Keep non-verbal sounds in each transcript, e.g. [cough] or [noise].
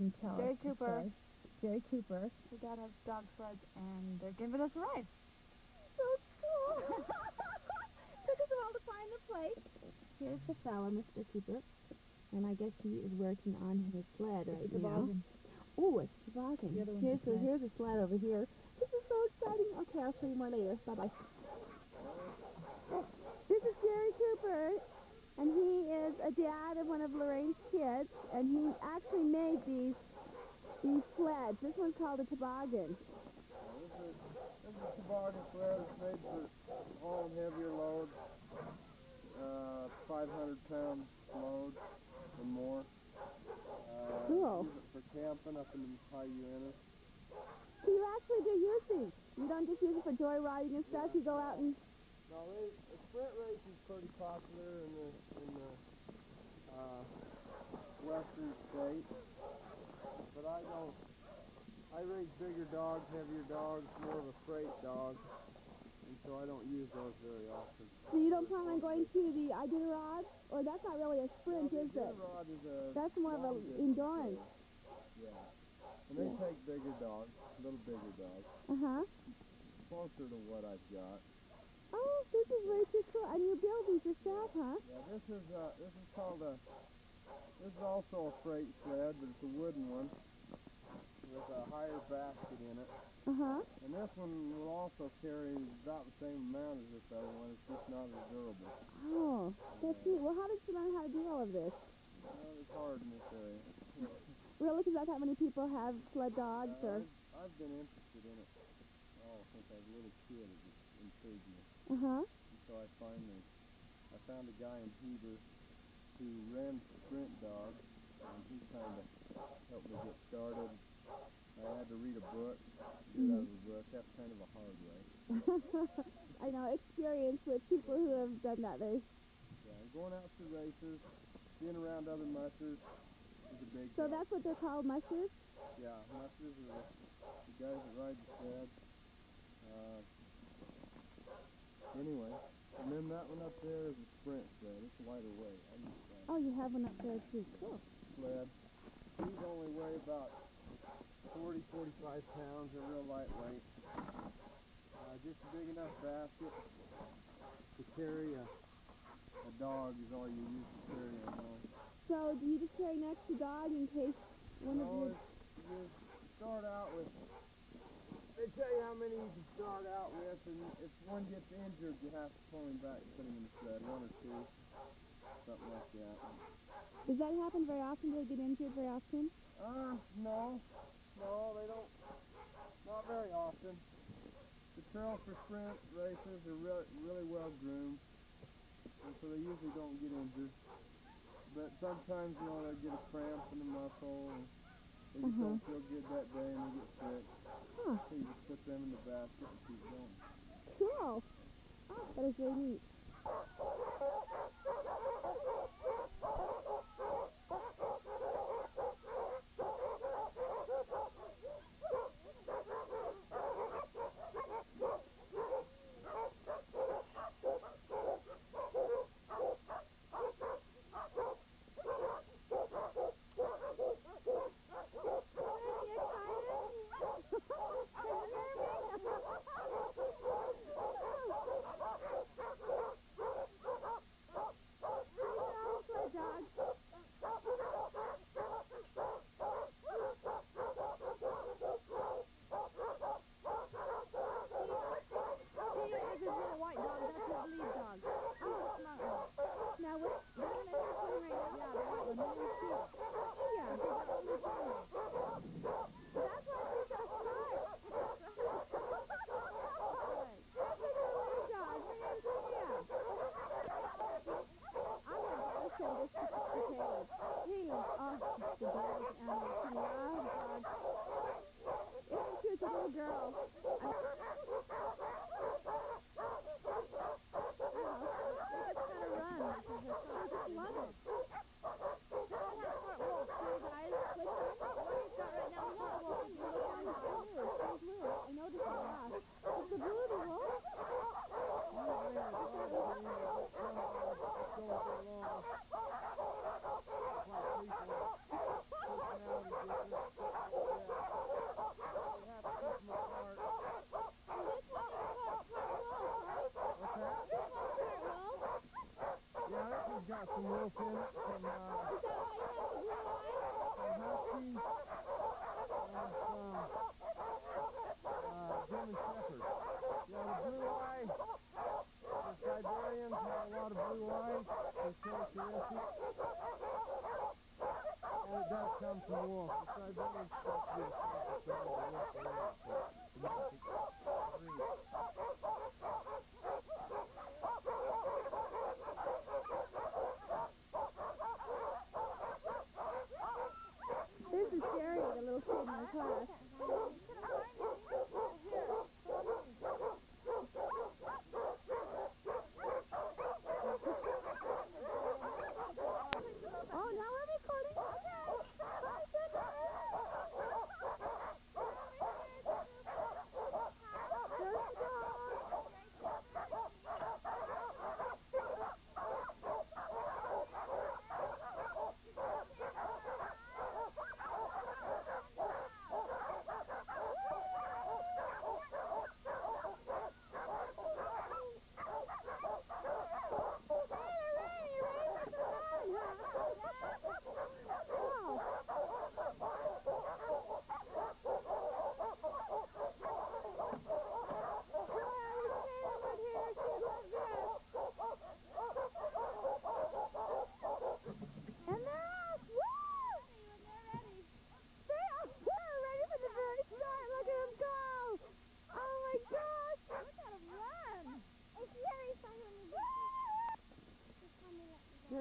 and tell Jerry us the Cooper. Jerry Cooper. We got our dog sleds, and they're giving us a ride. So cool. [laughs] Took us a while to find the place. Here's the fella, Mr. Cooper. And I guess he is working on his sled right now. toboggan. Oh, it's toboggan. The other here's, the the, here's a sled over here. This is so exciting. Okay, I'll show you more later. Bye-bye. This is Jerry Cooper, and he is a dad of one of Lorraine's kids, and he actually made these these sleds. This one's called a toboggan. This is, this is toboggan sled. It's made for hauling heavier loads, uh, 500 pound load and more. Uh, Cool. For camping up in high Uintas. So you actually do use these. You don't just use it for joyriding and stuff. You go out and Now, they, the sprint race is pretty popular in the in the uh, western states, but I don't. I raise bigger dogs, heavier dogs, more of a freight dog, and so I don't use those very often. so you don't plan on going to the Iditarod, or that's not really a sprint, Well, is it? Iditarod is a That's more of a endurance. race, Yeah, and they Yeah. take bigger dogs, little bigger dogs, Uh huh. closer to what I've got. Oh, this is way too cool. And you build these yourself, huh? Yeah, this is uh, this is called a. This is also a freight sled, but it's a wooden one with a higher basket in it. Uh huh. And this one will also carry about the same amount as this other one. It's just not as durable. Oh, that's neat. Well, how did you learn how to do all of this? Well, it's hard in this area. Really, because not that many people have sled dogs, Uh, or I've, I've been interested in it oh since I was a little kid. It just intrigued me. Uh huh. So I finally, I found a guy in Heber who ran sprint dogs, and he kind of helped me get started. I had to read a book, get out of the book. That's kind of a hard way. [laughs] I know experience with people who have done that. They Yeah, going out to races, being around other mushers is a big so help. that's what they're called, mushers. Yeah, mushers are the, the guys that ride the sled. Uh, anyway, and then that one up there is a sprint sled. It's lighter weight. That. Oh, you have one up there too. Cool. sled. These only weigh about 40, 45 pounds. They're real lightweight. Uh, just a big enough basket to carry a, a dog is all you use to carry a dog. So do you just carry next to dog in case one of No, your it's, you start out with, they tell you how many you can start out with, and if one gets injured, you have to pull him back and put him in the sled, one or two, something like that. does that happen very often? Do they get injured very often? Uh, no. No, they don't. Not very often. The trails for sprint races are re- really well groomed, and so they usually don't get injured. But sometimes, you know, they get a cramp in the muscle, and they just Uh-huh. don't feel good that day, and they get sick. Huh. So you just put them in the basket and keep going. Cool. Oh, that is really neat.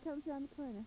it comes around the corner.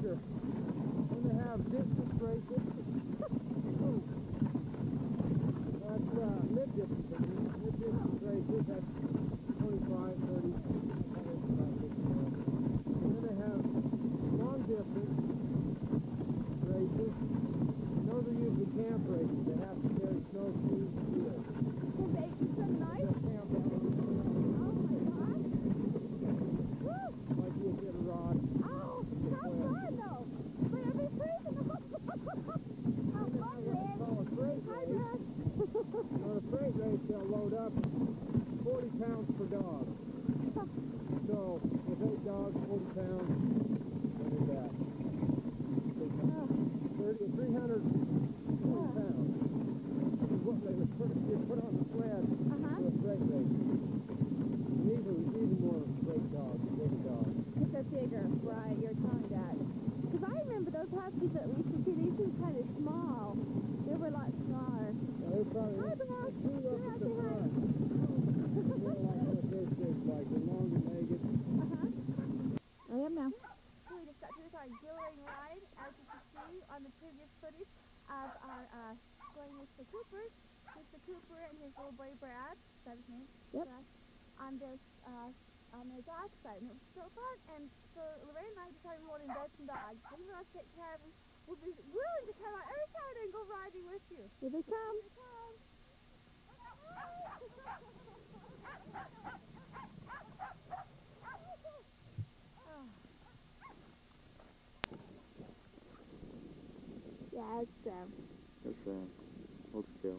after when they have distance races It's um. It's uh, hold still.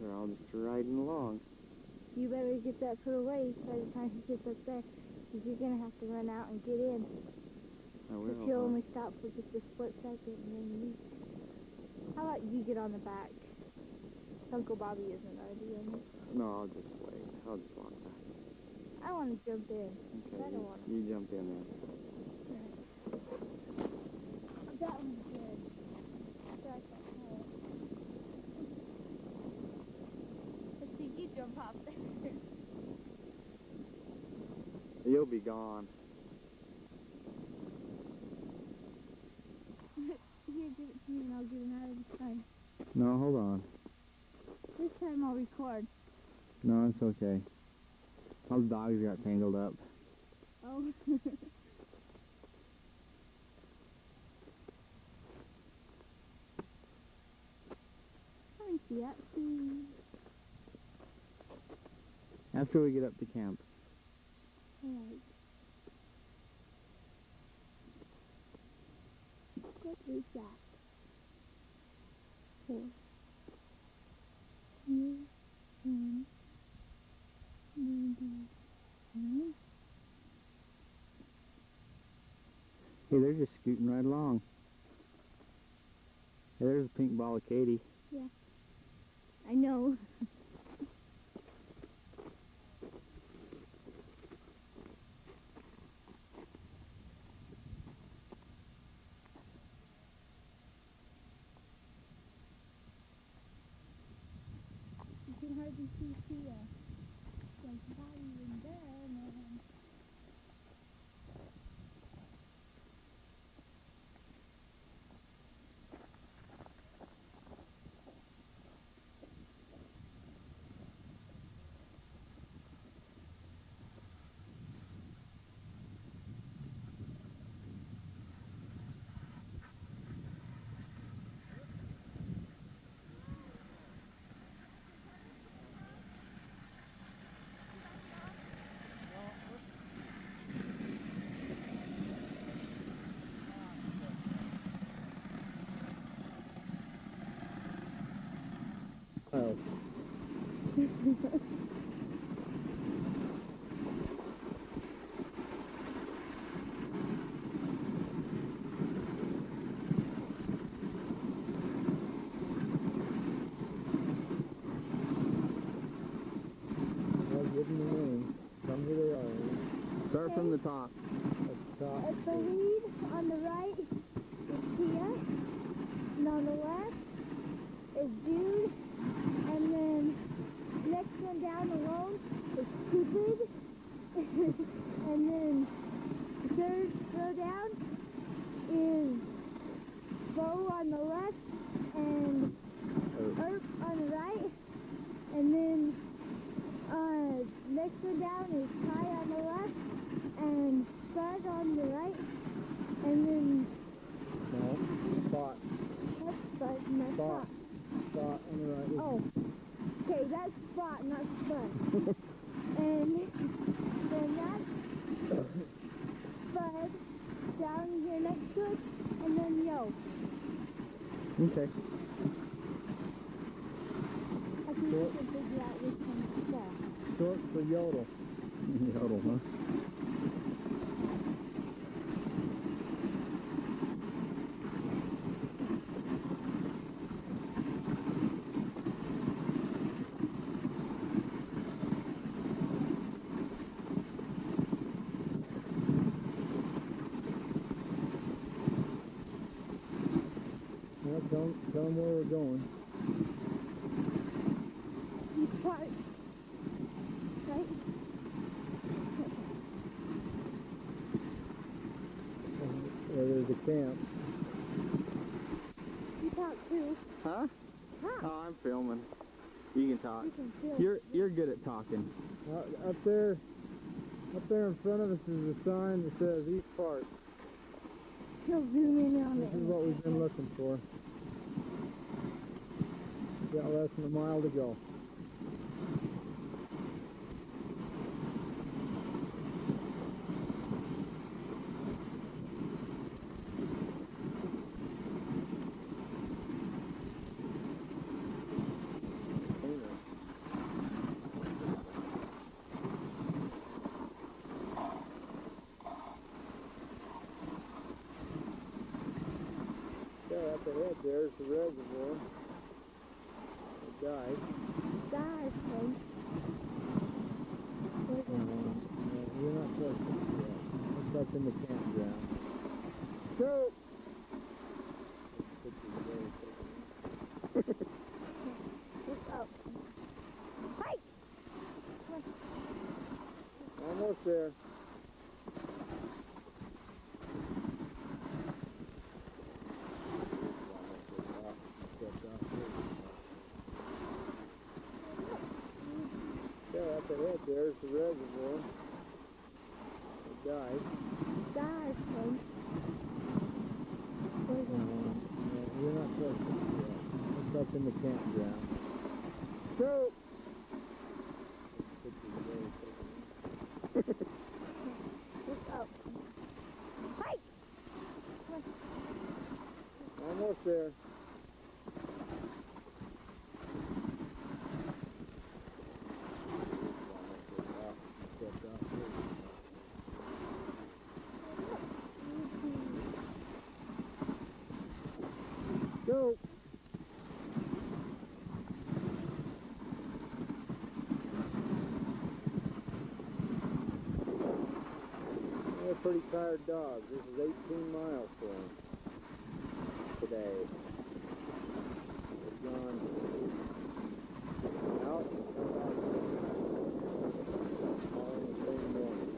They're all just riding along. You better get that put away by the time he gets up there, because you're gonna have to run out and get in. I But will. he'll only stop for just a split second, and then you. How about you get on the back? Uncle Bobby isn't already in. No, I'll just wait. I'll just walk. I want to jump in. Okay, I don't you, wanna. you jump in there. That one's good. That's. Let's see, you jump up there. You'll be gone. [laughs] Here, give it to me and I'll get it out of the time. No, hold on. This time I'll record. No, it's okay. All the dogs got tangled up. Oh. [laughs] After we get up to camp. Alright. What is that? Four. Two, Hey, they're just scooting right along. Hey, there's a pink ball of Katie. I know. [laughs] You can hardly see Tia. There's not even there, man. Oh. Well, give them the name. Tell me who they are. Start from the top. At the top. At the lead on the right is Tia, and on the left is Jude, and then next one down alone is Cupid, and then the third row down is Bo on the left and Erp on the right, and then uh, next one down is Kai on the left and Bud on the right, and then No. Spot. that's Bud and that's Spot. Spot. Spot on the right. Oh, okay, that's Spot, not Spud. and then that's Bud down here next to it, and then Yo. Okay. I think you can figure out which one's Spud. Short for yodel. yodel, huh? Well, tell 'em- tell 'em where we're going. You part, right? Where there's a camp. You talk too. Huh? Huh? Oh, I'm filming. You can talk. You can feel You're you're good at talking. Uh, up there, up there in front of us is a sign that says East Park. He'll zoom in on This This is what we've been looking for. Got less than a mile to go. Yeah, up ahead there's the reservoir. The dive. Dive, Hank. There's a- Uh, you're not touching it yet. It's up in the campground. Go! Look up. Hi! Almost there. Yeah, up ahead there's the reservoir. The dive. Dive, Hank. There's a- Uh, you're not touching it yet. It's up in the campground. Pretty tired dogs. This is 18 miles for them today. They've gone out and come back all in the same morning.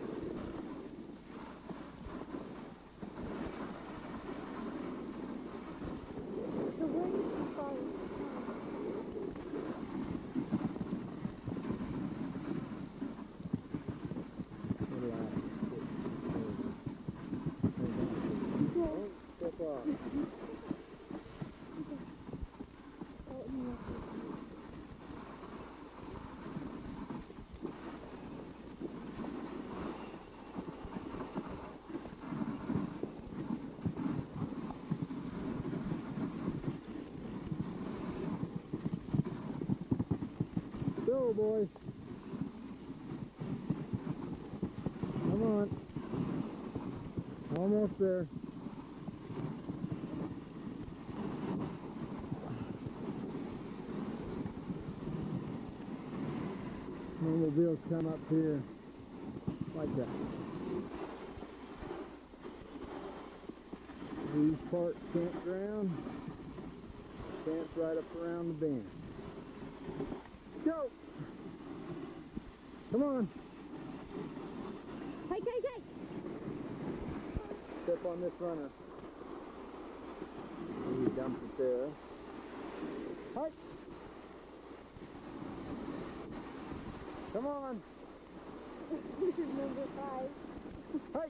The wind is falling. Relax. Don't step off. Oh, no. Go, boys. Come on. Almost there. Snowmobiles come up here like that. East Park Campground. Camp's right up around the bend. Go! Come on. Hey, hey, hey! Step on this runner. You dump it there. Hi. Come on. This is number five. Hi.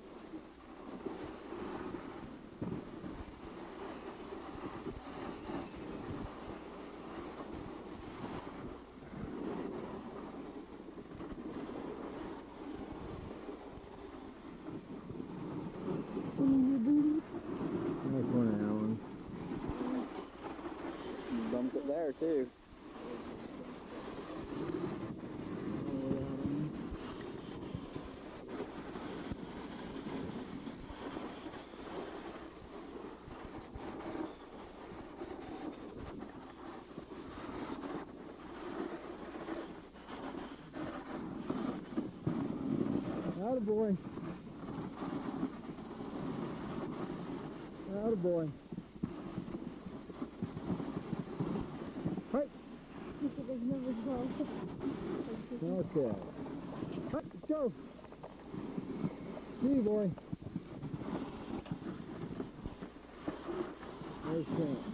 Nice one, Alan. Bumped it there too. Attaboy. Hi. Look at his number. Okay. Let's go. See you, boy. There's Sam.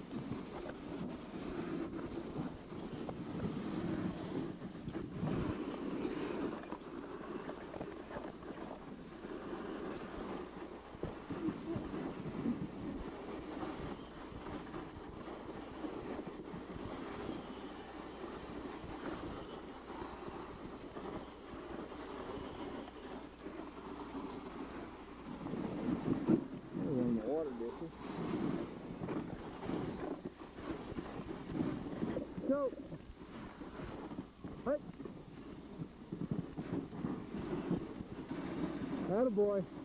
Attaboy. Hey.